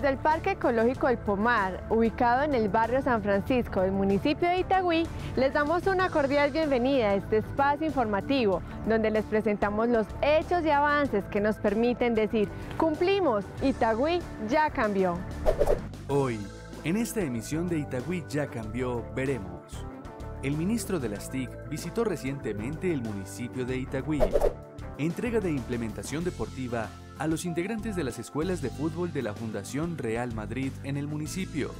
Desde el Parque Ecológico El Pomar, ubicado en el barrio San Francisco del municipio de Itagüí, les damos una cordial bienvenida a este espacio informativo donde les presentamos los hechos y avances que nos permiten decir cumplimos, Itagüí ya cambió. Hoy, en esta emisión de Itagüí ya cambió, veremos. El ministro de las TIC visitó recientemente el municipio de Itagüí. Entrega de implementación deportiva a los integrantes de las escuelas de fútbol de la Fundación Real Madrid en el municipio.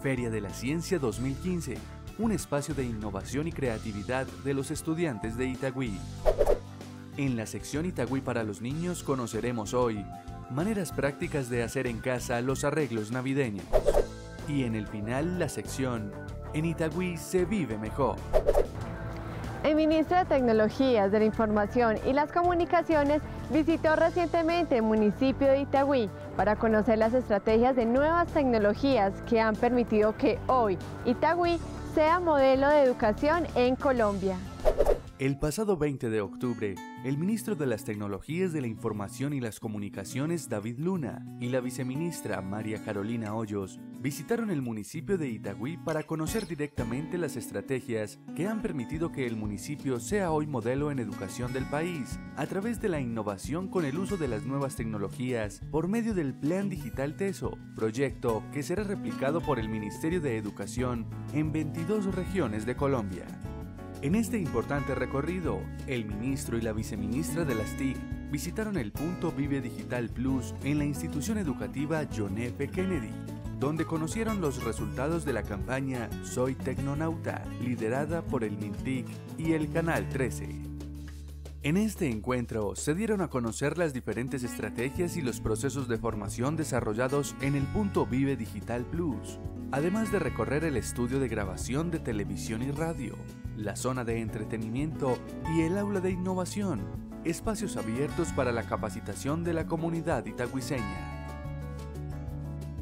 Feria de la Ciencia 2015, un espacio de innovación y creatividad de los estudiantes de Itagüí. En la sección Itagüí para los niños conoceremos hoy maneras prácticas de hacer en casa los arreglos navideños. Y en el final la sección En Itagüí se vive mejor. El ministro de Tecnologías de la Información y las Comunicaciones visitó recientemente el municipio de Itagüí para conocer las estrategias de nuevas tecnologías que han permitido que hoy Itagüí sea modelo de educación en Colombia. El pasado 20 de octubre, el ministro de las Tecnologías de la Información y las Comunicaciones David Luna y la viceministra María Carolina Hoyos visitaron el municipio de Itagüí para conocer directamente las estrategias que han permitido que el municipio sea hoy modelo en educación del país a través de la innovación con el uso de las nuevas tecnologías por medio del Plan Digital TESO, proyecto que será replicado por el Ministerio de Educación en 22 regiones de Colombia. En este importante recorrido, el ministro y la viceministra de las TIC visitaron el punto Vive Digital Plus en la institución educativa John F. Kennedy, donde conocieron los resultados de la campaña Soy Tecnonauta, liderada por el MINTIC y el Canal 13. En este encuentro se dieron a conocer las diferentes estrategias y los procesos de formación desarrollados en el punto Vive Digital Plus, además de recorrer el estudio de grabación de televisión y radio, la zona de entretenimiento y el aula de innovación, espacios abiertos para la capacitación de la comunidad itagüiseña.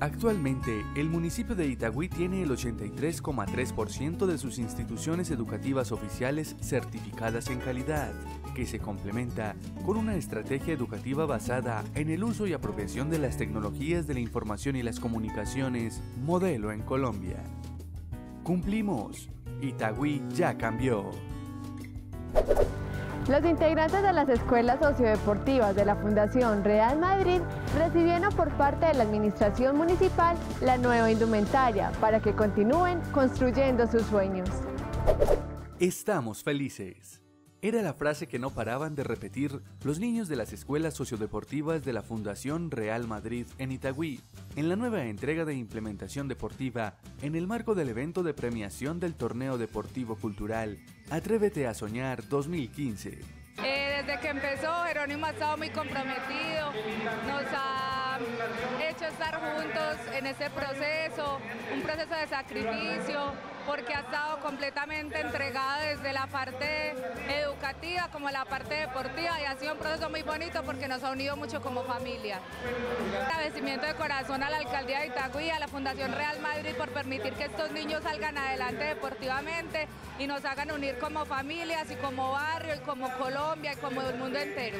Actualmente, el municipio de Itagüí tiene el 83,3% de sus instituciones educativas oficiales certificadas en calidad, que se complementa con una estrategia educativa basada en el uso y apropiación de las tecnologías de la información y las comunicaciones, modelo en Colombia. Cumplimos. Itagüí ya cambió. Los integrantes de las escuelas sociodeportivas de la Fundación Real Madrid recibieron por parte de la Administración Municipal la nueva indumentaria para que continúen construyendo sus sueños. Estamos felices. Era la frase que no paraban de repetir los niños de las escuelas sociodeportivas de la Fundación Real Madrid en Itagüí, en la nueva entrega de implementación deportiva en el marco del evento de premiación del Torneo Deportivo Cultural Atrévete a Soñar 2015. Eh, desde que empezó, Jerónimo ha estado muy comprometido, nos ha hecho estar juntos en este proceso, un proceso de sacrificio, porque ha estado completamente entregada desde la parte educativa como la parte deportiva y ha sido un proceso muy bonito porque nos ha unido mucho como familia. Agradecimiento de corazón a la Alcaldía de Itagüí, a la Fundación Real Madrid por permitir que estos niños salgan adelante deportivamente y nos hagan unir como familias y como barrio y como Colombia y como el mundo entero.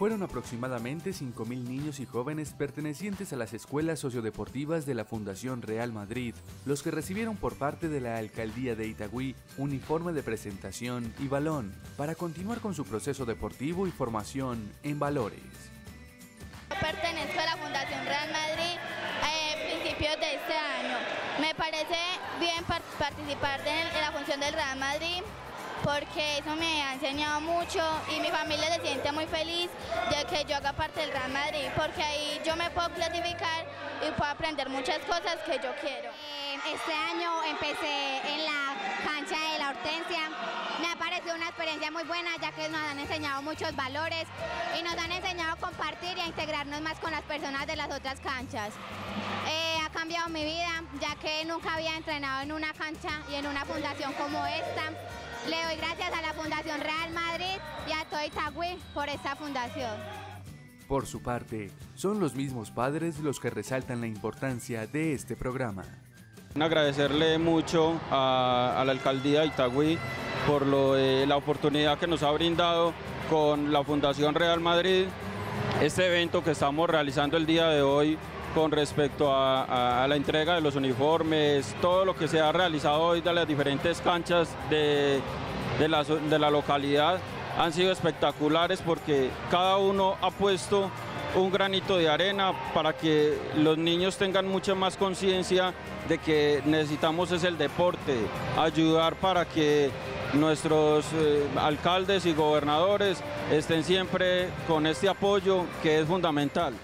Fueron aproximadamente 5.000 niños y jóvenes pertenecientes a las escuelas sociodeportivas de la Fundación Real Madrid, los que recibieron por parte de la Alcaldía de Itagüí uniforme de presentación y balón para continuar con su proceso deportivo y formación en valores. Pertenezco a la Fundación Real Madrid a eh, principios de este año. Me parece bien participar en la función del Real Madrid porque eso me ha enseñado mucho y mi familia se siente muy feliz de que yo haga parte del Real Madrid, porque ahí yo me puedo clasificar y puedo aprender muchas cosas que yo quiero. Eh, este año empecé en la cancha de la Hortensia. Me ha parecido una experiencia muy buena ya que nos han enseñado muchos valores y nos han enseñado a compartir y a integrarnos más con las personas de las otras canchas. Eh, ha cambiado mi vida ya que nunca había entrenado en una cancha y en una fundación como esta. Le doy gracias a la Fundación Real Madrid y a todo Itagüí por esta fundación. Por su parte, son los mismos padres los que resaltan la importancia de este programa. Agradecerle mucho a, la alcaldía de Itagüí por la oportunidad que nos ha brindado con la Fundación Real Madrid. Este evento que estamos realizando el día de hoy con respecto a, la entrega de los uniformes, todo lo que se ha realizado hoy de las diferentes canchas de, la, localidad han sido espectaculares porque cada uno ha puesto un granito de arena para que los niños tengan mucha más conciencia de que necesitamos es el deporte, ayudar para que nuestros eh, alcaldes y gobernadores estén siempre con este apoyo que es fundamental.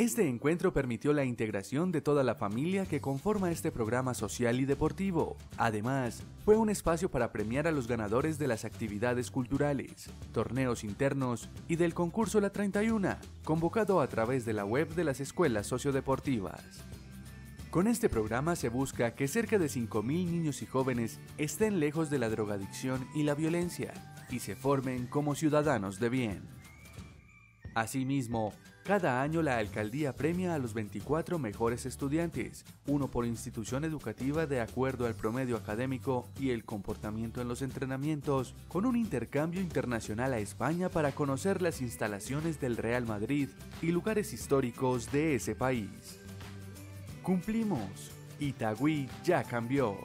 Este encuentro permitió la integración de toda la familia que conforma este programa social y deportivo. Además, fue un espacio para premiar a los ganadores de las actividades culturales, torneos internos y del concurso La 31, convocado a través de la web de las escuelas sociodeportivas. Con este programa se busca que cerca de 5.000 niños y jóvenes estén lejos de la drogadicción y la violencia y se formen como ciudadanos de bien. Asimismo, cada año la alcaldía premia a los 24 mejores estudiantes, uno por institución educativa de acuerdo al promedio académico y el comportamiento en los entrenamientos, con un intercambio internacional a España para conocer las instalaciones del Real Madrid y lugares históricos de ese país. Cumplimos. Itagüí ya cambió.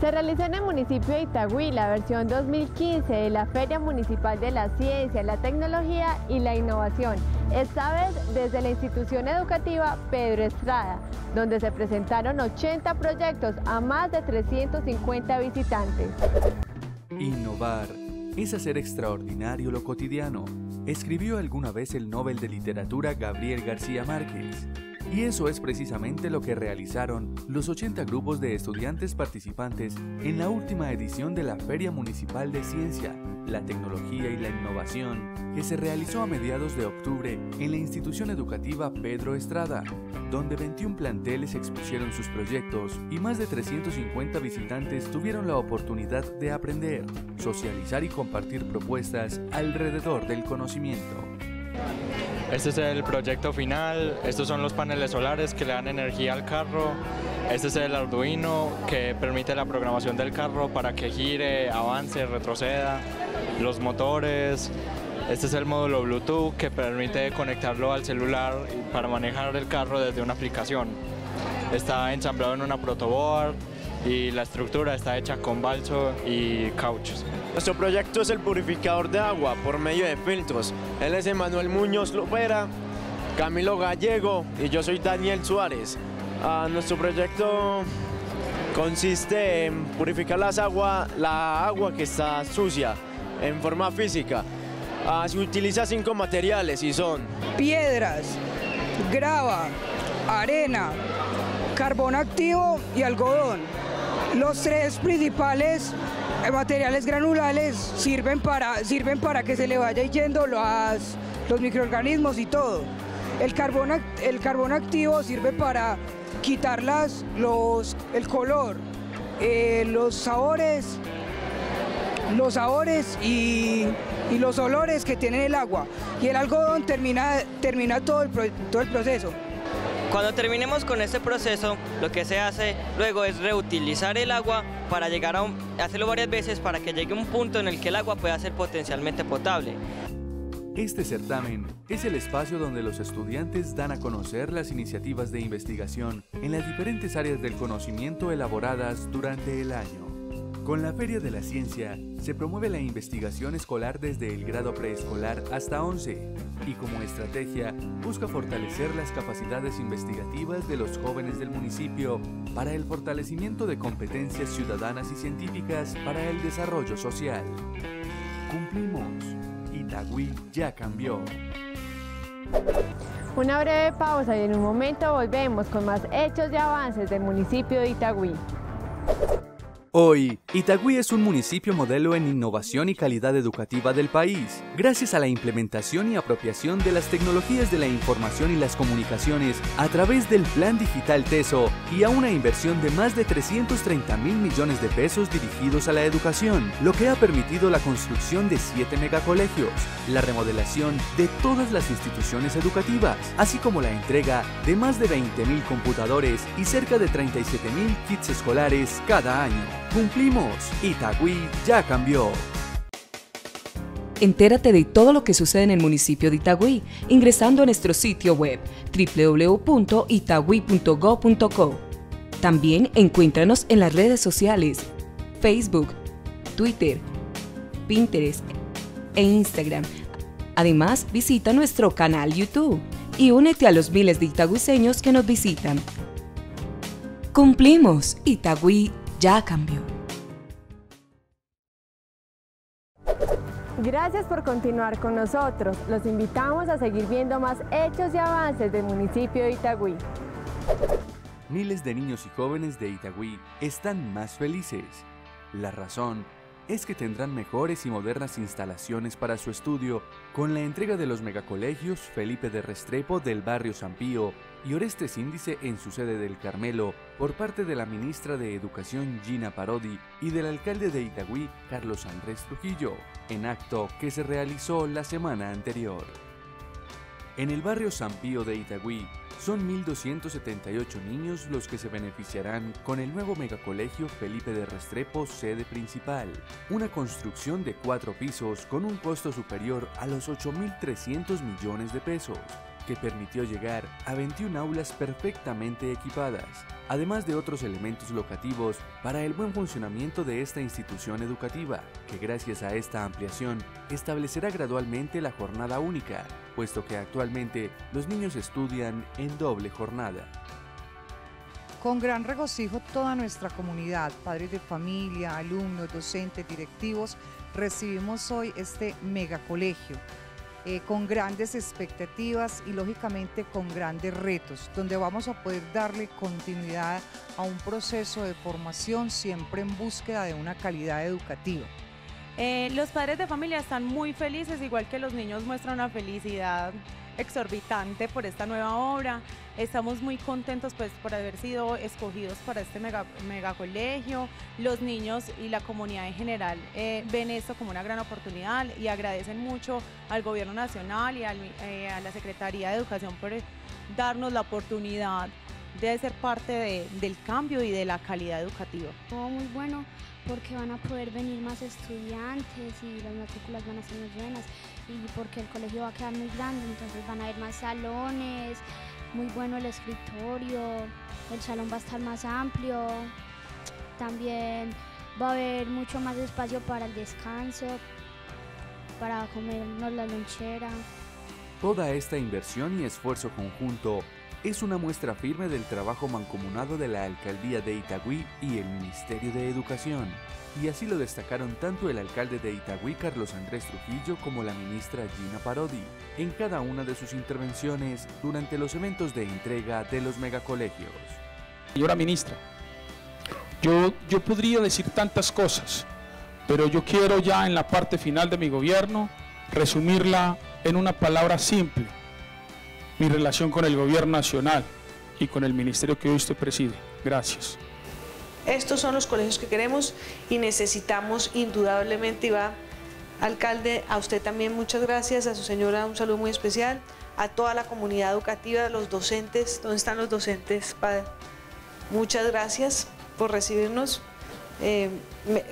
Se realizó en el municipio de Itagüí la versión 2015 de la Feria Municipal de la Ciencia, la Tecnología y la Innovación, esta vez desde la institución educativa Pedro Estrada, donde se presentaron 80 proyectos a más de 350 visitantes. Innovar es hacer extraordinario lo cotidiano, escribió alguna vez el Nobel de Literatura Gabriel García Márquez. Y eso es precisamente lo que realizaron los 80 grupos de estudiantes participantes en la última edición de la Feria Municipal de Ciencia, la Tecnología y la Innovación, que se realizó a mediados de octubre en la institución educativa Pedro Estrada, donde 21 planteles expusieron sus proyectos y más de 350 visitantes tuvieron la oportunidad de aprender, socializar y compartir propuestas alrededor del conocimiento. Este es el proyecto final, estos son los paneles solares que le dan energía al carro, este es el Arduino que permite la programación del carro para que gire, avance, retroceda, los motores, este es el módulo Bluetooth que permite conectarlo al celular para manejar el carro desde una aplicación. Está ensamblado en una protoboard, y la estructura está hecha con balso y cauchos. Nuestro proyecto es el purificador de agua por medio de filtros. Él es Emanuel Muñoz Lopera, Camilo Gallego y yo soy Daniel Suárez. Ah, nuestro proyecto consiste en purificar las agua, la agua que está sucia en forma física. Ah, se utiliza cinco materiales y son piedras, grava, arena, carbón activo y algodón. Los tres principales materiales granulares sirven para, sirven para que se le vaya yendo los, los microorganismos y todo. El carbón, el carbón activo sirve para quitar los, el color, eh, los sabores, los sabores y, los olores que tiene el agua. Y el algodón termina, termina todo, el, todo el proceso. Cuando terminemos con este proceso, lo que se hace luego es reutilizar el agua para llegar a hacerlo varias veces para que llegue un punto en el que el agua pueda ser potencialmente potable. Este certamen es el espacio donde los estudiantes dan a conocer las iniciativas de investigación en las diferentes áreas del conocimiento elaboradas durante el año. Con la Feria de la Ciencia se promueve la investigación escolar desde el grado preescolar hasta 11 y como estrategia busca fortalecer las capacidades investigativas de los jóvenes del municipio para el fortalecimiento de competencias ciudadanas y científicas para el desarrollo social. Cumplimos. Itagüí ya cambió. Una breve pausa y en un momento volvemos con más hechos y avances del municipio de Itagüí. Hoy, Itagüí es un municipio modelo en innovación y calidad educativa del país, gracias a la implementación y apropiación de las tecnologías de la información y las comunicaciones a través del Plan Digital TESO y a una inversión de más de 330 mil millones de pesos dirigidos a la educación, lo que ha permitido la construcción de 7 megacolegios, la remodelación de todas las instituciones educativas, así como la entrega de más de 20 mil computadores y cerca de 37 mil kits escolares cada año. Cumplimos. Itagüí ya cambió. Entérate de todo lo que sucede en el municipio de Itagüí ingresando a nuestro sitio web www.itagüí.go.co. También encuéntranos en las redes sociales Facebook, Twitter, Pinterest e Instagram. Además, visita nuestro canal YouTube y únete a los miles de itagüiseños que nos visitan. Cumplimos, Itagüí ya cambió. Gracias por continuar con nosotros. Los invitamos a seguir viendo más hechos y avances del municipio de Itagüí. Miles de niños y jóvenes de Itagüí están más felices. La razón es que tendrán mejores y modernas instalaciones para su estudio con la entrega de los megacolegios Felipe de Restrepo del barrio San Pío y Orestes Índice en su sede del Carmelo por parte de la ministra de Educación Gina Parodi y del alcalde de Itagüí Carlos Andrés Trujillo, en acto que se realizó la semana anterior. En el barrio San Pío de Itagüí, son 1.278 niños los que se beneficiarán con el nuevo megacolegio Felipe de Restrepo, sede principal, una construcción de cuatro pisos con un costo superior a los 8.300 millones de pesos que permitió llegar a 21 aulas perfectamente equipadas, además de otros elementos locativos para el buen funcionamiento de esta institución educativa, que gracias a esta ampliación establecerá gradualmente la jornada única, puesto que actualmente los niños estudian en doble jornada. Con gran regocijo toda nuestra comunidad, padres de familia, alumnos, docentes, directivos, recibimos hoy este megacolegio eh, con grandes expectativas y lógicamente con grandes retos, donde vamos a poder darle continuidad a un proceso de formación siempre en búsqueda de una calidad educativa. Eh, los padres de familia están muy felices, igual que los niños muestran una felicidad exorbitante por esta nueva obra. Estamos muy contentos pues, por haber sido escogidos para este mega, colegio. Los niños y la comunidad en general eh, ven esto como una gran oportunidad y agradecen mucho al Gobierno Nacional y eh, a la Secretaría de Educación por darnos la oportunidad de ser parte del cambio y de la calidad educativa. muy bueno porque van a poder venir más estudiantes y las matrículas van a ser más buenas y porque el colegio va a quedar muy grande, entonces van a haber más salones, muy bueno el escritorio, el salón va a estar más amplio, también va a haber mucho más espacio para el descanso, para comernos la lonchera. Toda esta inversión y esfuerzo conjunto es una muestra firme del trabajo mancomunado de la Alcaldía de Itagüí y el Ministerio de Educación. Y así lo destacaron tanto el alcalde de Itagüí, Carlos Andrés Trujillo, como la ministra Gina Parodi, en cada una de sus intervenciones durante los eventos de entrega de los megacolegios. Señora ministra, yo, yo podría decir tantas cosas, pero yo quiero ya en la parte final de mi gobierno resumirla en una palabra simple mi relación con el gobierno nacional y con el ministerio que hoy usted preside. Gracias. Estos son los colegios que queremos y necesitamos indudablemente, va alcalde, a usted también muchas gracias, a su señora un saludo muy especial, a toda la comunidad educativa, a los docentes, ¿dónde están los docentes, padre? Muchas gracias por recibirnos. Eh,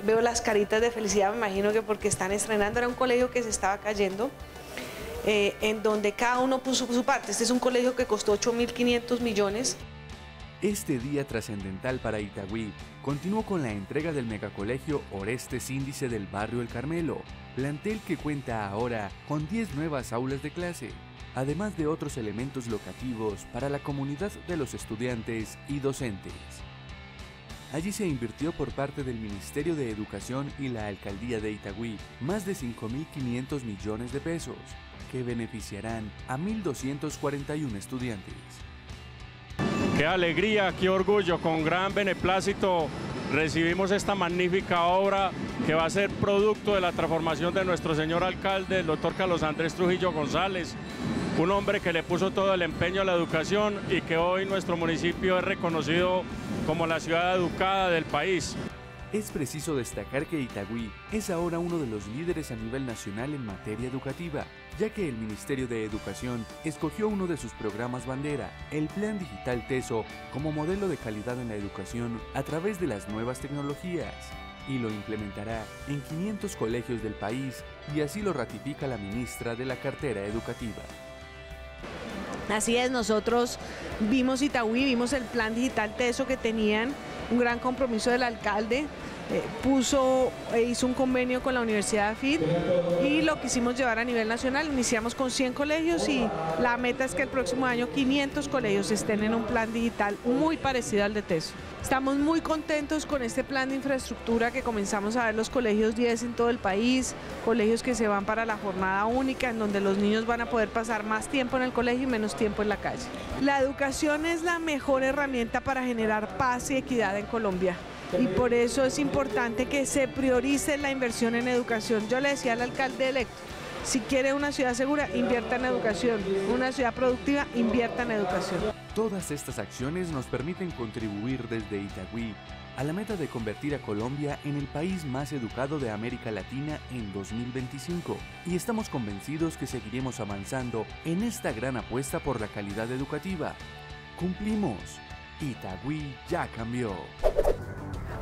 veo las caritas de felicidad, me imagino que porque están estrenando, era un colegio que se estaba cayendo. Eh, en donde cada uno puso su parte. Este es un colegio que costó 8.500 millones. Este día trascendental para Itagüí continuó con la entrega del megacolegio Orestes Índice del barrio El Carmelo, plantel que cuenta ahora con 10 nuevas aulas de clase, además de otros elementos locativos para la comunidad de los estudiantes y docentes. Allí se invirtió por parte del Ministerio de Educación y la Alcaldía de Itagüí más de 5.500 millones de pesos, que beneficiarán a 1.241 estudiantes. Qué alegría, qué orgullo, con gran beneplácito recibimos esta magnífica obra que va a ser producto de la transformación de nuestro señor alcalde, el doctor Carlos Andrés Trujillo González, un hombre que le puso todo el empeño a la educación y que hoy nuestro municipio es reconocido como la ciudad educada del país. Es preciso destacar que Itagüí es ahora uno de los líderes a nivel nacional en materia educativa, ya que el Ministerio de Educación escogió uno de sus programas bandera, el Plan Digital TESO, como modelo de calidad en la educación a través de las nuevas tecnologías. y lo implementará en 500 colegios del país y así lo ratifica la ministra de la cartera educativa. Así es, nosotros vimos Itagüí, vimos el plan digital TESO que tenían, un gran compromiso del alcalde, eh, puso e hizo un convenio con la Universidad de AFID y lo quisimos llevar a nivel nacional. Iniciamos con 100 colegios y la meta es que el próximo año 500 colegios estén en un plan digital muy parecido al de TESO. Estamos muy contentos con este plan de infraestructura que comenzamos a ver los colegios 10 en todo el país, colegios que se van para la jornada única, en donde los niños van a poder pasar más tiempo en el colegio y menos tiempo en la calle. La educación es la mejor herramienta para generar paz y equidad en Colombia y por eso es importante que se priorice la inversión en educación. Yo le decía al alcalde electo, si quiere una ciudad segura, invierta en educación. Una ciudad productiva, invierta en educación. Todas estas acciones nos permiten contribuir desde Itagüí a la meta de convertir a Colombia en el país más educado de América Latina en 2025. Y estamos convencidos que seguiremos avanzando en esta gran apuesta por la calidad educativa. Cumplimos. Itagüí ya cambió.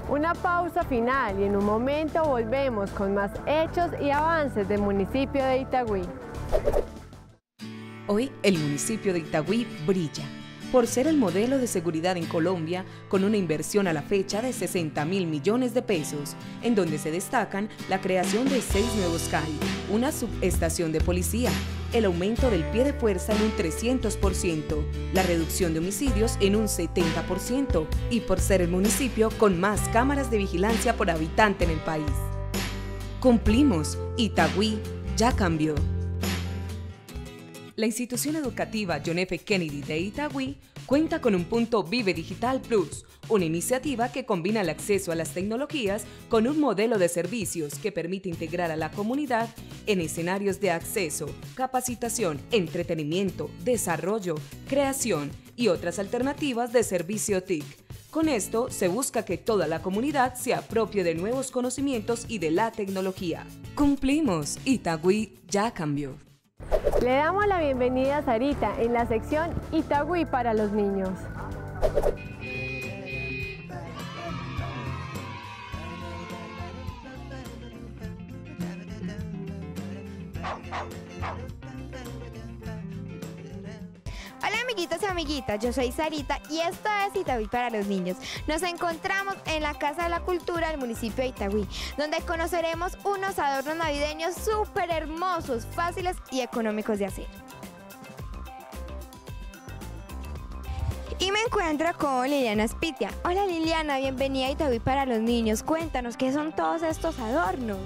Una pausa final y en un momento volvemos con más hechos y avances del municipio de Itagüí. Hoy el municipio de Itagüí brilla por ser el modelo de seguridad en Colombia con una inversión a la fecha de 60 mil millones de pesos, en donde se destacan la creación de seis nuevos CAI, una subestación de policía, el aumento del pie de fuerza en un 300%, la reducción de homicidios en un 70% y por ser el municipio con más cámaras de vigilancia por habitante en el país. Cumplimos, Itagüí ya cambió. La institución educativa John F. Kennedy de Itagüí cuenta con un punto Vive Digital Plus, una iniciativa que combina el acceso a las tecnologías con un modelo de servicios que permite integrar a la comunidad en escenarios de acceso, capacitación, entretenimiento, desarrollo, creación y otras alternativas de servicio TIC. Con esto se busca que toda la comunidad se apropie de nuevos conocimientos y de la tecnología. Cumplimos, Itagüí ya cambió. Le damos la bienvenida a Sarita en la sección Itagüí para los niños. Amiguitas, yo soy Sarita y esto es Itagüí para los niños. Nos encontramos en la Casa de la Cultura del municipio de Itagüí, donde conoceremos unos adornos navideños súper hermosos, fáciles y económicos de hacer. Y me encuentro con Liliana Spitia. Hola Liliana, bienvenida a Itagüí para los niños. Cuéntanos, ¿qué son todos estos adornos?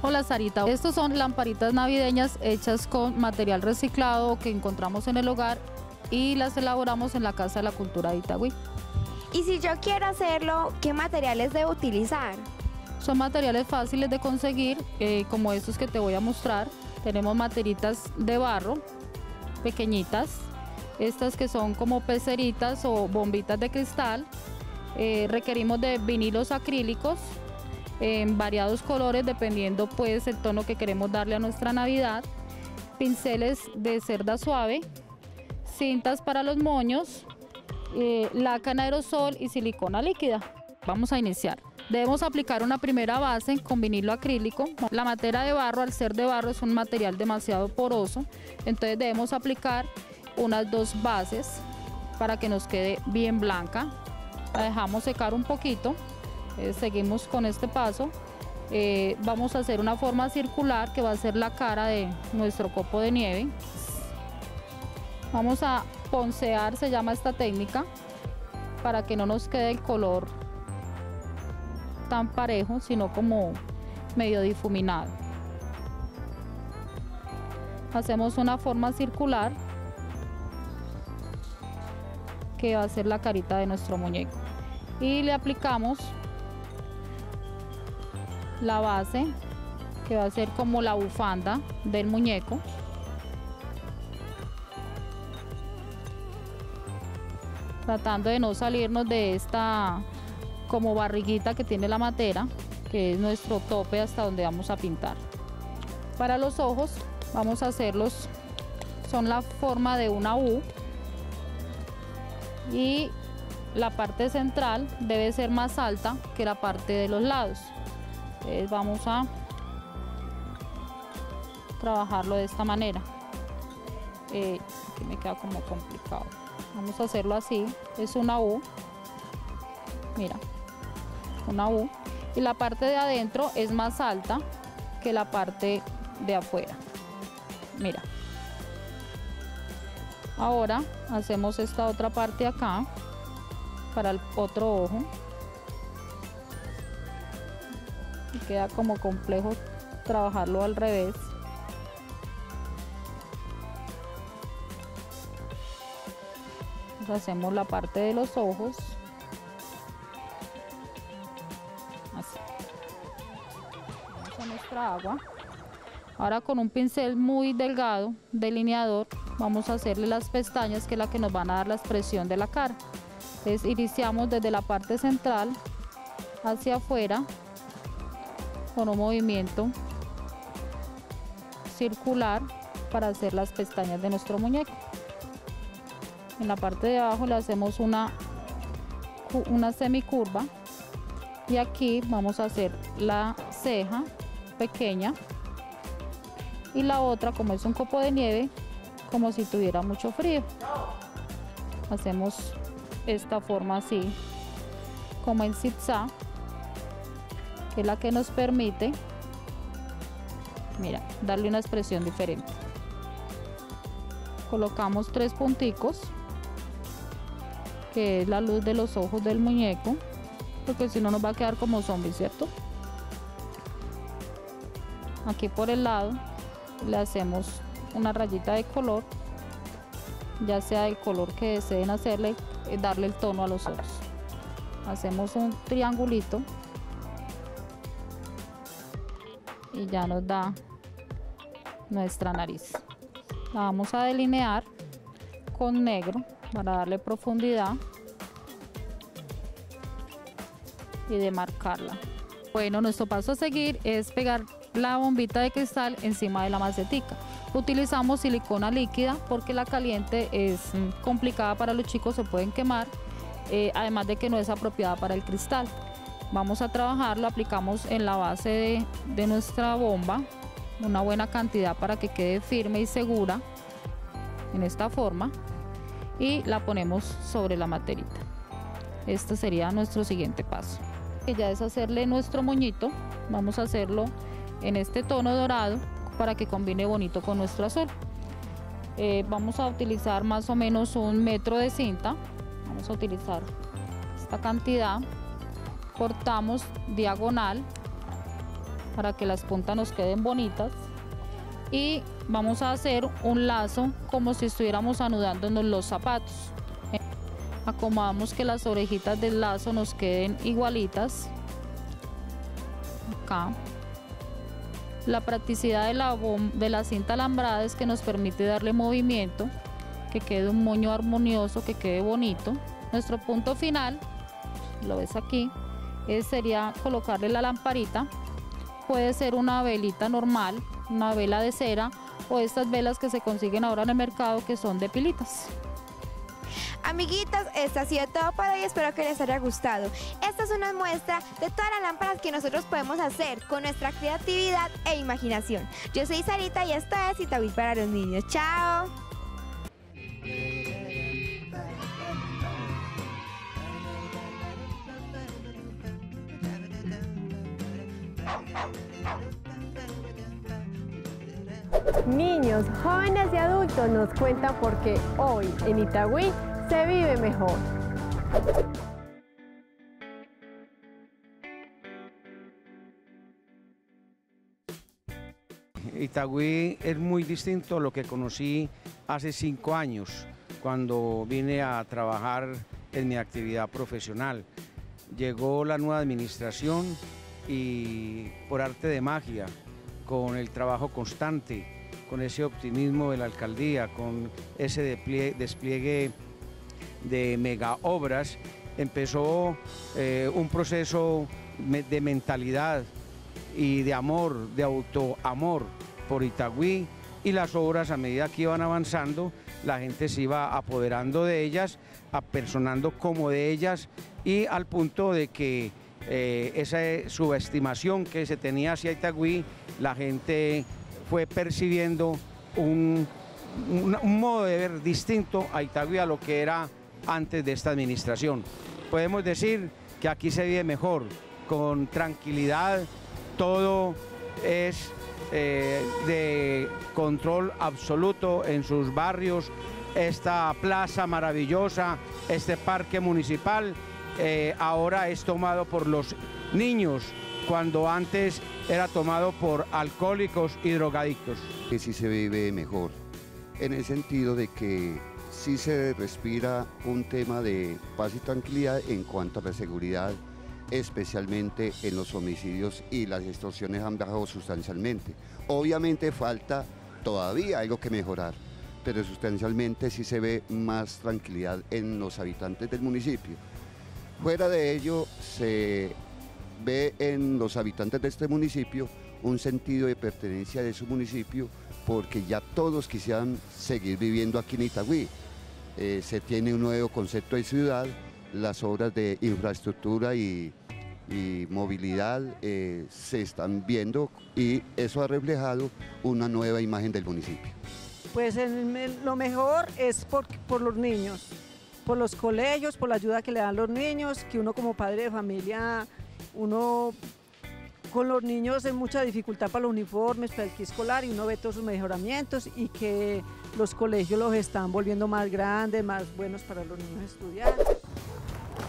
Hola Sarita, estos son lamparitas navideñas hechas con material reciclado que encontramos en el hogar y las elaboramos en la Casa de la Cultura de Itagüí. Y si yo quiero hacerlo, ¿qué materiales debo utilizar? Son materiales fáciles de conseguir, eh, como estos que te voy a mostrar. Tenemos materitas de barro, pequeñitas, estas que son como peceritas o bombitas de cristal. Eh, requerimos de vinilos acrílicos en variados colores dependiendo pues el tono que queremos darle a nuestra Navidad. Pinceles de cerda suave, cintas para los moños, eh, lácana aerosol y silicona líquida. Vamos a iniciar. Debemos aplicar una primera base con vinilo acrílico. La materia de barro, al ser de barro, es un material demasiado poroso, entonces debemos aplicar unas dos bases para que nos quede bien blanca. La dejamos secar un poquito, eh, seguimos con este paso. Eh, vamos a hacer una forma circular que va a ser la cara de nuestro copo de nieve. Vamos a poncear, se llama esta técnica, para que no nos quede el color tan parejo, sino como medio difuminado. Hacemos una forma circular que va a ser la carita de nuestro muñeco. Y le aplicamos la base, que va a ser como la bufanda del muñeco. Tratando de no salirnos de esta como barriguita que tiene la matera, que es nuestro tope hasta donde vamos a pintar. Para los ojos vamos a hacerlos, son la forma de una U y la parte central debe ser más alta que la parte de los lados. Entonces vamos a trabajarlo de esta manera. Eh, me queda como complicado. Vamos a hacerlo así. Es una U. Mira, una U. Y la parte de adentro es más alta que la parte de afuera. Mira. Ahora hacemos esta otra parte acá para el otro ojo. Y queda como complejo trabajarlo al revés. Hacemos la parte de los ojos. Así. Vamos a nuestra agua. Ahora con un pincel muy delgado, delineador, vamos a hacerle las pestañas que es la que nos van a dar la expresión de la cara. Entonces iniciamos desde la parte central hacia afuera con un movimiento circular para hacer las pestañas de nuestro muñeco. En la parte de abajo le hacemos una, una semicurva. Y aquí vamos a hacer la ceja pequeña. Y la otra como es un copo de nieve como si tuviera mucho frío. Hacemos esta forma así como en zigzag que es la que nos permite mira darle una expresión diferente. Colocamos tres punticos que es la luz de los ojos del muñeco porque si no nos va a quedar como zombie cierto aquí por el lado le hacemos una rayita de color, ya sea el color que deseen hacerle, eh, darle el tono a los ojos. Hacemos un triangulito y ya nos da nuestra nariz. La vamos a delinear con negro para darle profundidad y demarcarla. Bueno, nuestro paso a seguir es pegar la bombita de cristal encima de la macetica. Utilizamos silicona líquida porque la caliente es mm, complicada para los chicos, se pueden quemar, eh, además de que no es apropiada para el cristal. Vamos a trabajarlo, aplicamos en la base de, de nuestra bomba una buena cantidad para que quede firme y segura en esta forma y la ponemos sobre la materita. Este sería nuestro siguiente paso. Que ya es hacerle nuestro moñito, vamos a hacerlo en este tono dorado para que combine bonito con nuestro azul. Eh, vamos a utilizar más o menos un metro de cinta. Vamos a utilizar esta cantidad. Cortamos diagonal para que las puntas nos queden bonitas. Y vamos a hacer un lazo como si estuviéramos anudándonos los zapatos. Acomodamos que las orejitas del lazo nos queden igualitas. Acá la practicidad de la, de la cinta alambrada es que nos permite darle movimiento, que quede un moño armonioso, que quede bonito. Nuestro punto final, lo ves aquí, sería colocarle la lamparita. Puede ser una velita normal, una vela de cera o estas velas que se consiguen ahora en el mercado que son de pilitas. Amiguitos, esto ha sido todo para hoy, espero que les haya gustado. Esta es una muestra de todas las lámparas que nosotros podemos hacer con nuestra creatividad e imaginación. Yo soy Sarita y esto es Itaúí para los niños. ¡Chao! Niños, jóvenes y adultos nos cuentan por qué hoy en Itagüí se vive mejor. Itagüí es muy distinto a lo que conocí hace cinco años, cuando vine a trabajar en mi actividad profesional. Llegó la nueva administración y por arte de magia, con el trabajo constante, con ese optimismo de la alcaldía, con ese despliegue de mega obras, empezó eh, un proceso de mentalidad y de amor, de autoamor por Itagüí y las obras a medida que iban avanzando, la gente se iba apoderando de ellas, apersonando como de ellas y al punto de que eh, esa subestimación que se tenía hacia Itagüí, la gente fue percibiendo un, un modo de ver distinto a Itagüí a lo que era antes de esta administración. Podemos decir que aquí se vive mejor, con tranquilidad, todo es eh, de control absoluto en sus barrios, esta plaza maravillosa, este parque municipal, eh, ahora es tomado por los niños, cuando antes era tomado por alcohólicos y drogadictos. Que sí se vive mejor, en el sentido de que sí se respira un tema de paz y tranquilidad en cuanto a la seguridad, especialmente en los homicidios y las extorsiones han bajado sustancialmente. Obviamente falta todavía algo que mejorar, pero sustancialmente sí se ve más tranquilidad en los habitantes del municipio. Fuera de ello, se ve en los habitantes de este municipio un sentido de pertenencia de su municipio porque ya todos quisieran seguir viviendo aquí en Itagüí. Eh, se tiene un nuevo concepto de ciudad, las obras de infraestructura y, movilidad eh, se están viendo y eso ha reflejado una nueva imagen del municipio. Pues lo mejor es por, por los niños, por los colegios, por la ayuda que le dan los niños, que uno como padre de familia, uno con los niños hay mucha dificultad para los uniformes, para el kit escolar y uno ve todos sus mejoramientos y que los colegios los están volviendo más grandes, más buenos para los niños estudiar.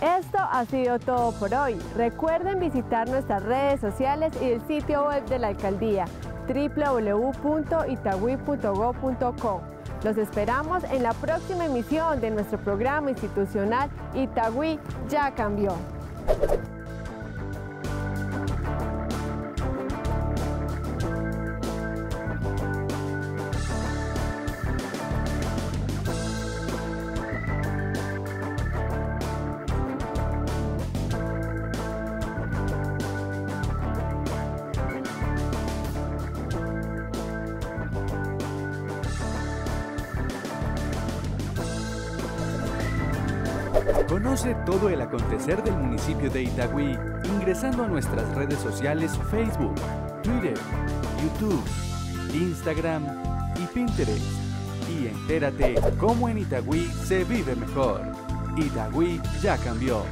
Esto ha sido todo por hoy. Recuerden visitar nuestras redes sociales y el sitio web de la alcaldía www.itagüí.go.co. Los esperamos en la próxima emisión de nuestro programa institucional Itagüí ya cambió. Conoce todo el acontecer del municipio de Itagüí ingresando a nuestras redes sociales Facebook, Twitter, YouTube, Instagram y Pinterest. Y entérate cómo en Itagüí se vive mejor. Itagüí ya cambió.